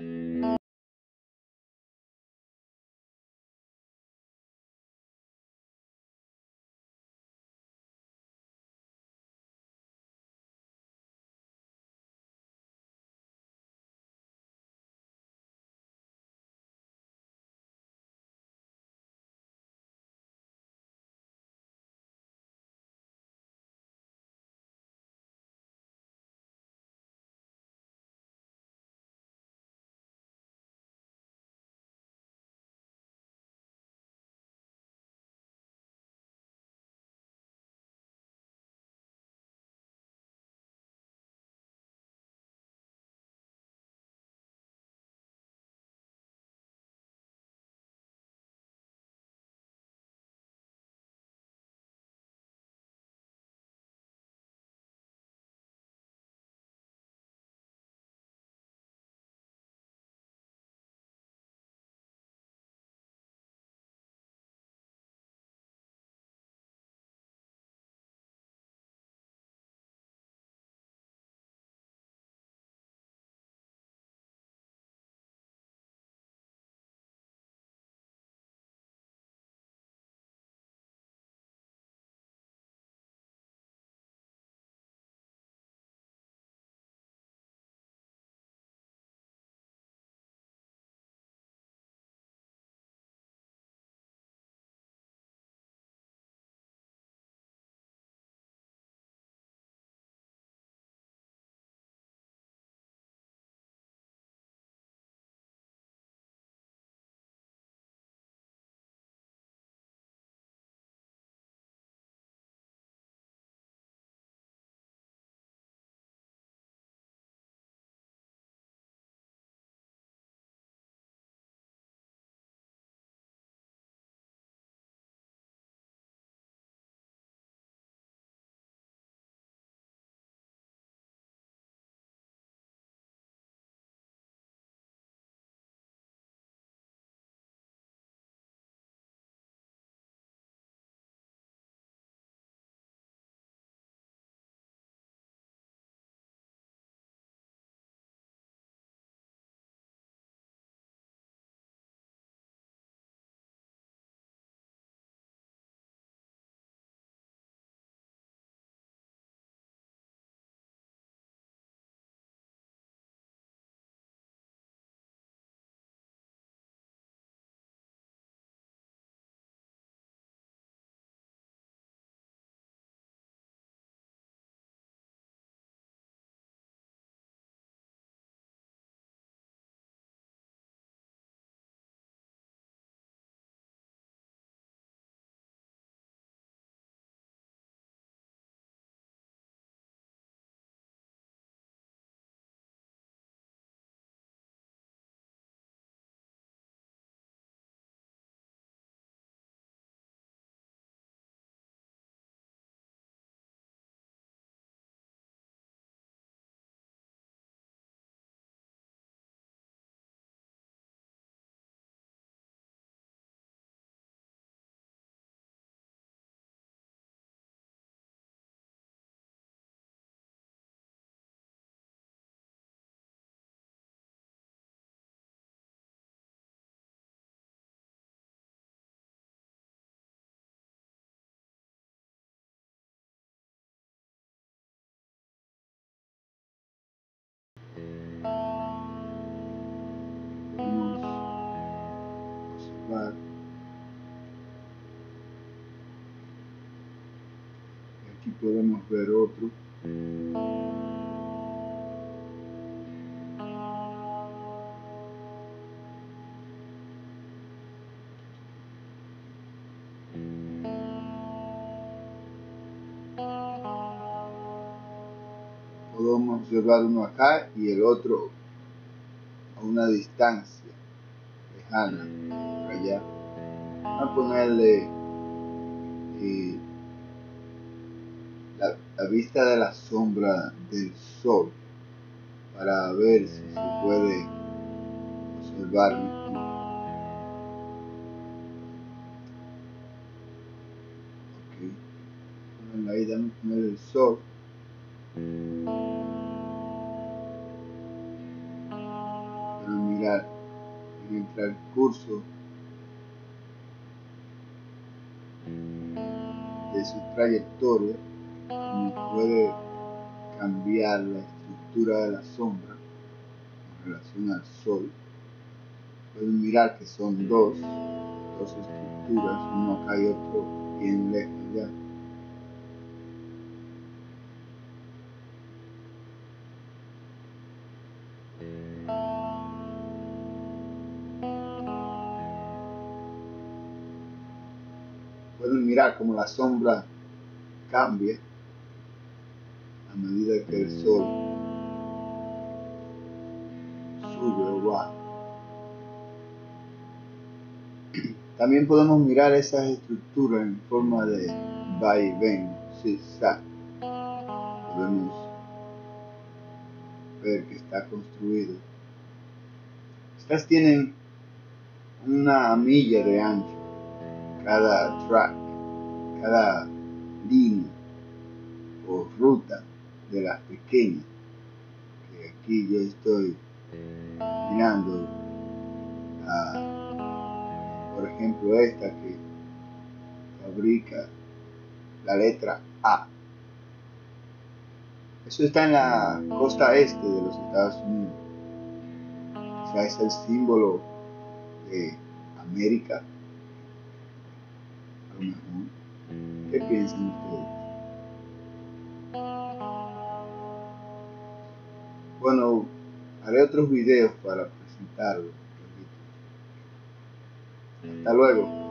Mm. Aquí podemos ver otro. Podemos observar uno acá y el otro a una distancia lejana allá a ponerle eh, la, vista de la sombra del sol para ver si se puede observar. Ok. Ahí dame poner el sol. Pero mirar en el transcurso su trayectoria cómo puede cambiar la estructura de la sombra en relación al sol. Pueden mirar que son dos, dos estructuras, uno acá y otro bien lejos ya. Pueden mirar como la sombra cambia a medida que el sol sube o baja. También podemos mirar esas estructuras en forma de vaivén, zigzag. Podemos ver que está construido. Estas tienen una milla de ancho, cada track, cada línea o ruta de las pequeñas, que aquí yo estoy mirando, por ejemplo, esta que fabrica la letra A. Eso está en la costa este de los Estados Unidos. Quizá es el símbolo de América. ¿Qué piensan ustedes? Bueno, haré otros videos para presentarlo. Hasta luego.